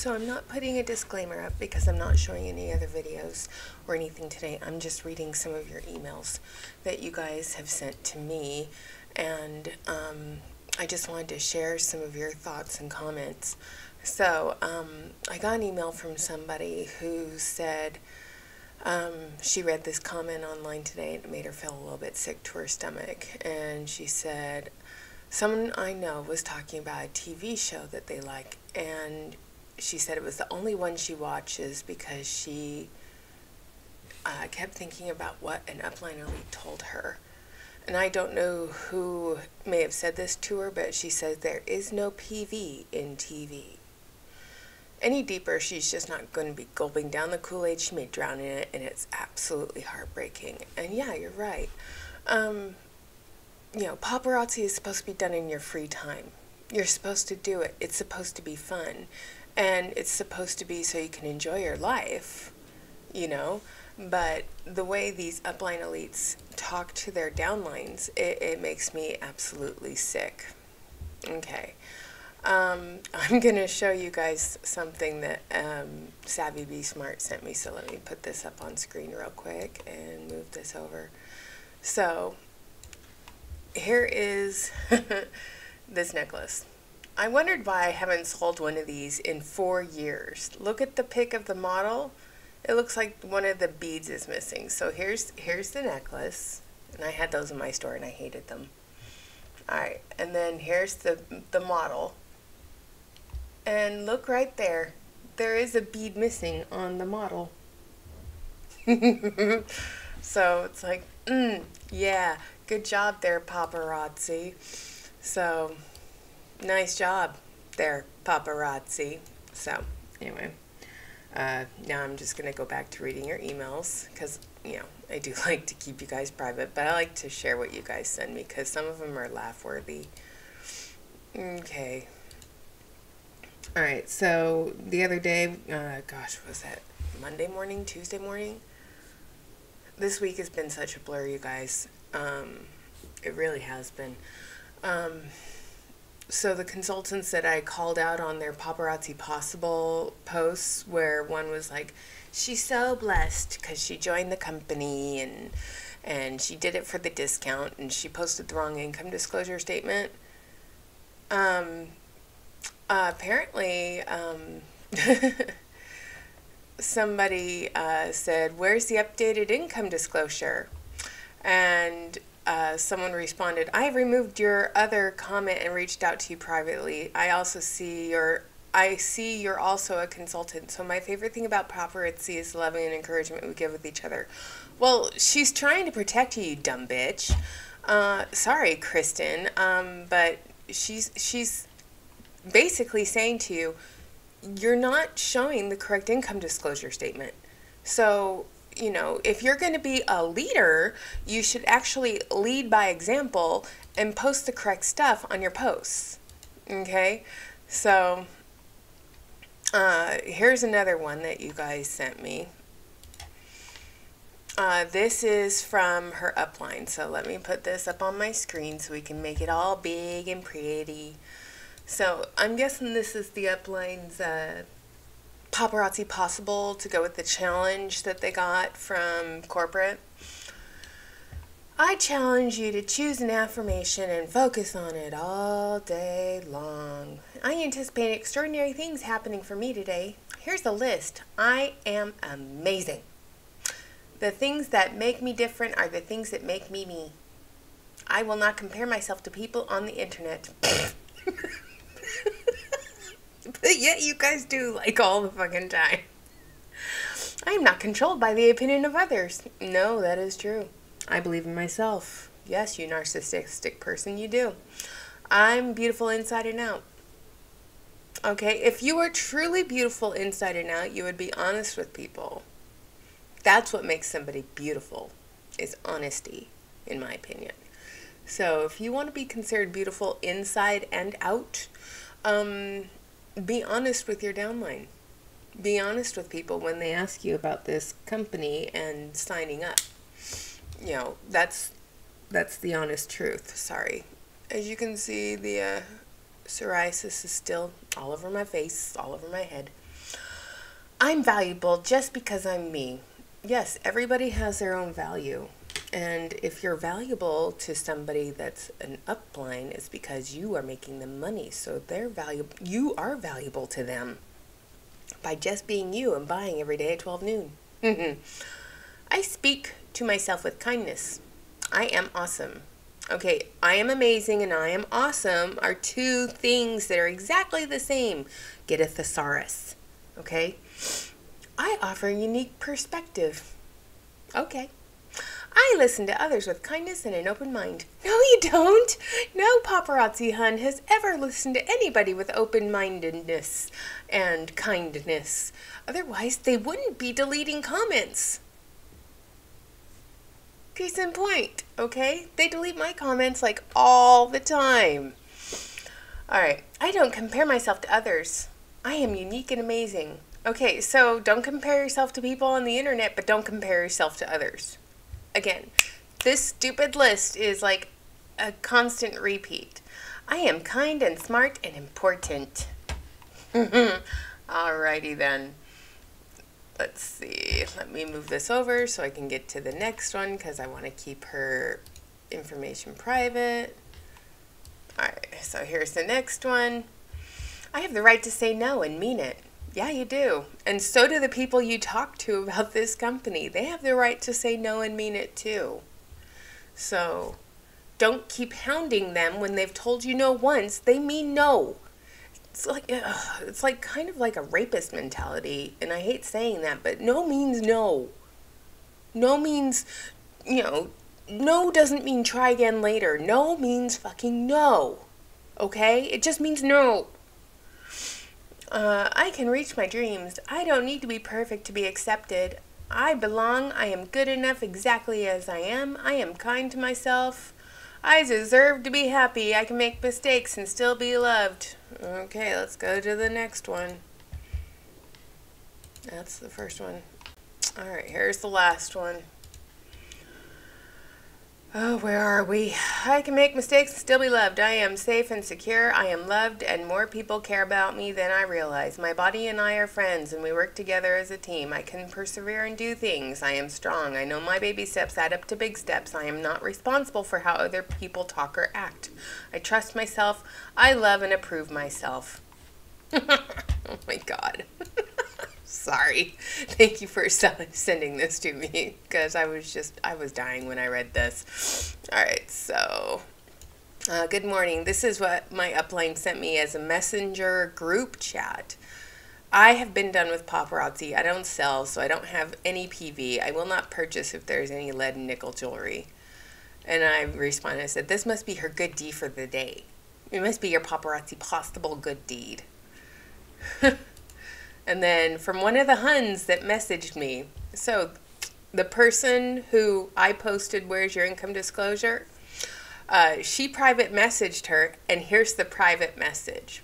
So I'm not putting a disclaimer up because I'm not showing any other videos or anything today. I'm just reading some of your emails that you guys have sent to me and um, I just wanted to share some of your thoughts and comments. So um, I got an email from somebody who said um, she read this comment online today and it made her feel a little bit sick to her stomach. And she said, Someone I know was talking about a TV show that they like, and she said it was the only one she watches because she uh, kept thinking about what an upline elite told her. And I don't know who may have said this to her, but she says there is no PV in TV. Any deeper, she's just not going to be gulping down the Kool Aid. She may drown in it, and it's absolutely heartbreaking. And yeah, you're right. Um, you know, paparazzi is supposed to be done in your free time. You're supposed to do it. It's supposed to be fun. And it's supposed to be so you can enjoy your life, you know. But the way these upline elites talk to their downlines, it, it makes me absolutely sick. Okay. Um, I'm going to show you guys something that um, Savvy Be Smart sent me. So let me put this up on screen real quick and move this over. So here is this necklace. I wondered why I haven't sold one of these in four years. Look at the pic of the model. It looks like one of the beads is missing. So here's here's the necklace. And I had those in my store and I hated them. Alright, and then here's the the model. And look right there. There is a bead missing on the model. so it's like, mm, yeah, Good job there, paparazzi. So, nice job there, paparazzi. So, anyway, uh, now I'm just going to go back to reading your emails because, you know, I do like to keep you guys private, but I like to share what you guys send me because some of them are laugh worthy. Okay. All right, so the other day, uh, gosh, was that Monday morning, Tuesday morning? This week has been such a blur, you guys. Um, it really has been. Um, so the consultants that I called out on their paparazzi possible posts, where one was like, "She's so blessed because she joined the company and and she did it for the discount and she posted the wrong income disclosure statement." Um, uh, apparently, um, somebody uh, said, "Where's the updated income disclosure?" And uh, someone responded, I removed your other comment and reached out to you privately. I also see your I see you're also a consultant. So my favorite thing about paparazzi is the loving and encouragement we give with each other. Well, she's trying to protect you, you dumb bitch. Uh, sorry, Kristen, um, but she's she's basically saying to you, you're not showing the correct income disclosure statement. So you know, if you're going to be a leader, you should actually lead by example and post the correct stuff on your posts. Okay? So, uh, here's another one that you guys sent me. Uh, this is from her upline. So let me put this up on my screen so we can make it all big and pretty. So I'm guessing this is the upline's uh, paparazzi possible to go with the challenge that they got from corporate. I challenge you to choose an affirmation and focus on it all day long. I anticipate extraordinary things happening for me today. Here's a list. I am amazing. The things that make me different are the things that make me me. I will not compare myself to people on the internet. but yet you guys do like all the fucking time. I am not controlled by the opinion of others. No, that is true. I believe in myself. Yes, you narcissistic person, you do. I'm beautiful inside and out. Okay, if you were truly beautiful inside and out, you would be honest with people. That's what makes somebody beautiful, is honesty, in my opinion. So if you want to be considered beautiful inside and out, um, be honest with your downline. Be honest with people when they ask you about this company and signing up. You know, that's that's the honest truth. Sorry. As you can see, the uh, psoriasis is still all over my face, all over my head. I'm valuable just because I'm me. Yes, everybody has their own value. And if you're valuable to somebody that's an upline, it's because you are making them money. So they're valuable. You are valuable to them by just being you and buying every day at 12 noon. I speak to myself with kindness. I am awesome. Okay, I am amazing and I am awesome are two things that are exactly the same. Get a thesaurus. Okay? I offer a unique perspective. Okay. I listen to others with kindness and an open mind. No, you don't. No paparazzi hun has ever listened to anybody with open mindedness and kindness. Otherwise, they wouldn't be deleting comments. Case in point, okay? They delete my comments like all the time. Alright, I don't compare myself to others. I am unique and amazing. Okay, so don't compare yourself to people on the internet, but don't compare yourself to others. Again, this stupid list is like a constant repeat. I am kind and smart and important. Alrighty then let's see, let me move this over so I can get to the next one because I want to keep her information private. Alright, so here's the next one. I have the right to say no and mean it. Yeah, you do. And so do the people you talk to about this company. They have the right to say no and mean it too. So don't keep hounding them when they've told you no once. They mean no it's like ugh, it's like kind of like a rapist mentality and i hate saying that but no means no no means you know no doesn't mean try again later no means fucking no okay it just means no uh, i can reach my dreams i don't need to be perfect to be accepted i belong i am good enough exactly as i am i am kind to myself I deserve to be happy. I can make mistakes and still be loved. Okay, let's go to the next one. That's the first one. Alright, here's the last one. Oh, where are we? I can make mistakes and still be loved. I am safe and secure. I am loved, and more people care about me than I realize. My body and I are friends, and we work together as a team. I can persevere and do things. I am strong. I know my baby steps add up to big steps. I am not responsible for how other people talk or act. I trust myself. I love and approve myself. oh my God. Sorry. Thank you for sending this to me because I was just, I was dying when I read this. All right, so uh, good morning. This is what my upline sent me as a messenger group chat. I have been done with paparazzi. I don't sell, so I don't have any PV. I will not purchase if there's any lead and nickel jewelry. And I responded, I said, this must be her good deed for the day. It must be your paparazzi possible good deed. And then from one of the Huns that messaged me, so the person who I posted, Where's Your Income Disclosure? Uh, she private messaged her, and here's the private message.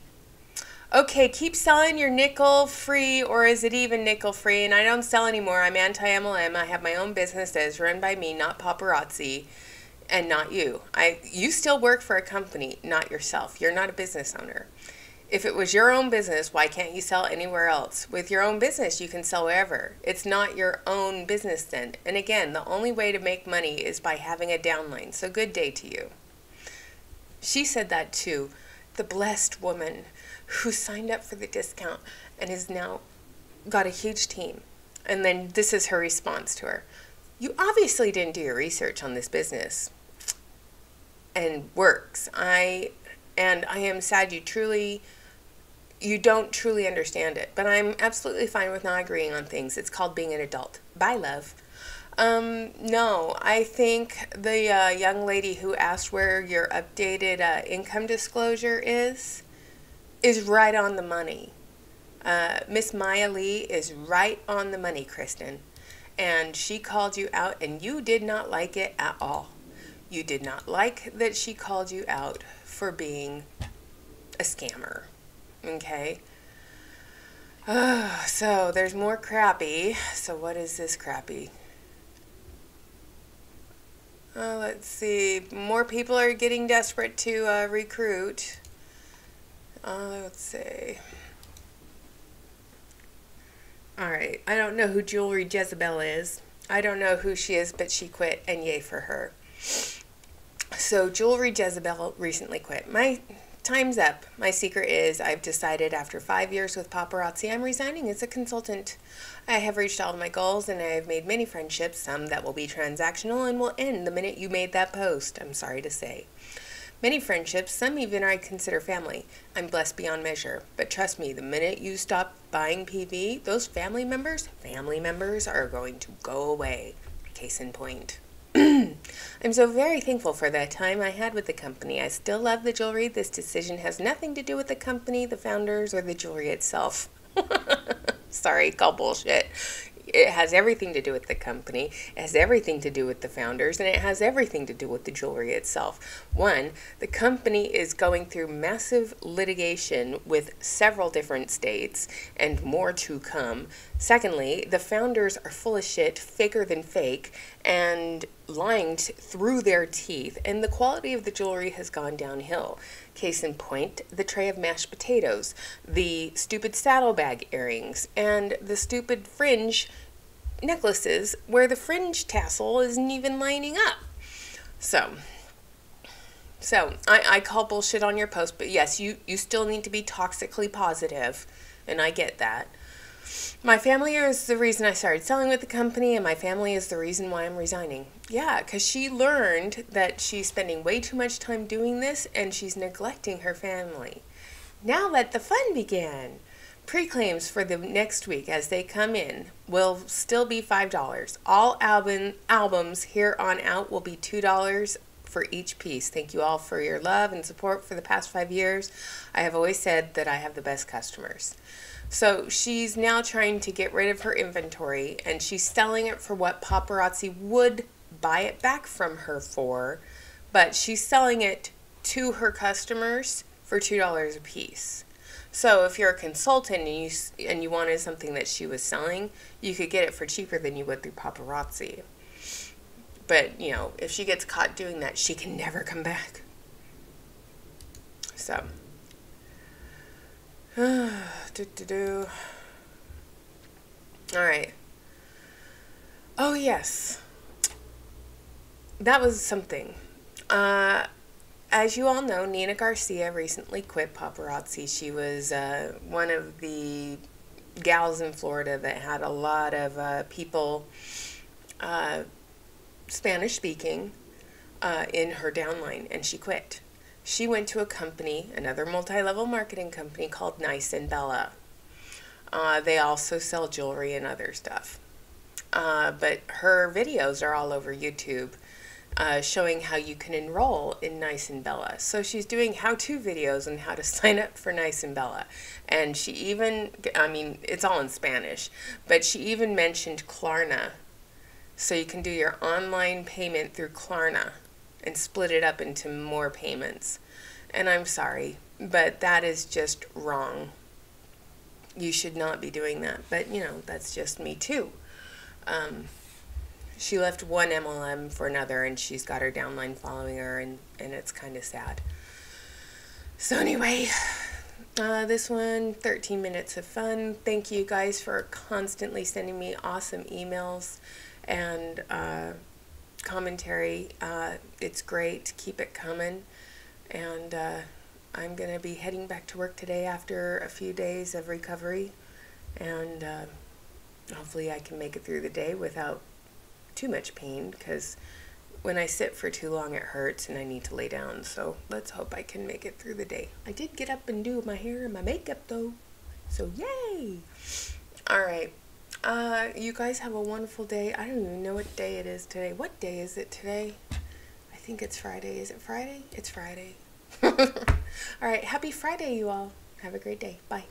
Okay, keep selling your nickel free, or is it even nickel free? And I don't sell anymore. I'm anti MLM. I have my own business that is run by me, not paparazzi, and not you. I you still work for a company, not yourself. You're not a business owner. If it was your own business, why can't you sell anywhere else? With your own business, you can sell wherever. It's not your own business then. And again, the only way to make money is by having a downline. So good day to you. She said that too. The blessed woman who signed up for the discount and has now got a huge team. And then this is her response to her. You obviously didn't do your research on this business and works. I and I am sad you truly you don't truly understand it. But I'm absolutely fine with not agreeing on things. It's called being an adult. Bye, love. Um, no, I think the uh, young lady who asked where your updated uh, income disclosure is is right on the money. Uh, Miss Maya Lee is right on the money, Kristen. And she called you out, and you did not like it at all. You did not like that she called you out for being a scammer. Okay. Uh, so there's more crappy. So what is this crappy? Uh, let's see. More people are getting desperate to uh, recruit. Uh, let's see. All right. I don't know who Jewelry Jezebel is. I don't know who she is, but she quit, and yay for her. So, Jewelry Jezebel recently quit. My time's up. My secret is I've decided after five years with paparazzi, I'm resigning as a consultant. I have reached all of my goals and I have made many friendships, some that will be transactional and will end the minute you made that post, I'm sorry to say. Many friendships, some even I consider family. I'm blessed beyond measure. But trust me, the minute you stop buying PV, those family members, family members are going to go away. Case in point. I'm so very thankful for that time I had with the company. I still love the jewelry. This decision has nothing to do with the company, the founders, or the jewelry itself. Sorry, call bullshit it has everything to do with the company, it has everything to do with the founders, and it has everything to do with the jewelry itself. One, the company is going through massive litigation with several different states and more to come. Secondly, the founders are full of shit, faker than fake, and lying through their teeth, and the quality of the jewelry has gone downhill. Case in point, the tray of mashed potatoes, the stupid saddlebag earrings, and the stupid fringe necklaces where the fringe tassel isn't even lining up. So, so I, I call bullshit on your post, but yes, you, you still need to be toxically positive, and I get that. My family is the reason I started selling with the company, and my family is the reason why I'm resigning. Yeah, because she learned that she's spending way too much time doing this and she's neglecting her family. Now let the fun begin. Pre-claims for the next week as they come in will still be $5. All album albums here on out will be $2 for each piece. Thank you all for your love and support for the past 5 years. I have always said that I have the best customers. So she's now trying to get rid of her inventory and she's selling it for what paparazzi would buy it back from her for, but she's selling it to her customers for $2 a piece. So if you're a consultant and you and you wanted something that she was selling, you could get it for cheaper than you would through paparazzi. But, you know, if she gets caught doing that, she can never come back. So, do, do, do. All right. Oh, yes. That was something. Uh, as you all know, Nina Garcia recently quit paparazzi. She was uh, one of the gals in Florida that had a lot of uh, people uh, Spanish speaking uh, in her downline, and she quit she went to a company, another multi-level marketing company called Nice and Bella. Uh, they also sell jewelry and other stuff. Uh, but her videos are all over YouTube uh, showing how you can enroll in Nice and Bella. So she's doing how-to videos on how to sign up for Nice and Bella. And she even, I mean, it's all in Spanish, but she even mentioned Klarna. So you can do your online payment through Klarna and split it up into more payments. And I'm sorry, but that is just wrong. You should not be doing that. But, you know, that's just me too. Um, she left one MLM for another, and she's got her downline following her, and, and it's kind of sad. So, anyway, uh, this one 13 minutes of fun. Thank you guys for constantly sending me awesome emails and uh, commentary. Uh, it's great. Keep it coming. And uh, I'm going to be heading back to work today after a few days of recovery. And uh, hopefully, I can make it through the day without too much pain because when I sit for too long, it hurts and I need to lay down. So let's hope I can make it through the day. I did get up and do my hair and my makeup though. So, yay! All right. Uh, you guys have a wonderful day. I don't even know what day it is today. What day is it today? I think it's Friday. Is it Friday? It's Friday. all right. Happy Friday, you all. Have a great day. Bye.